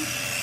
you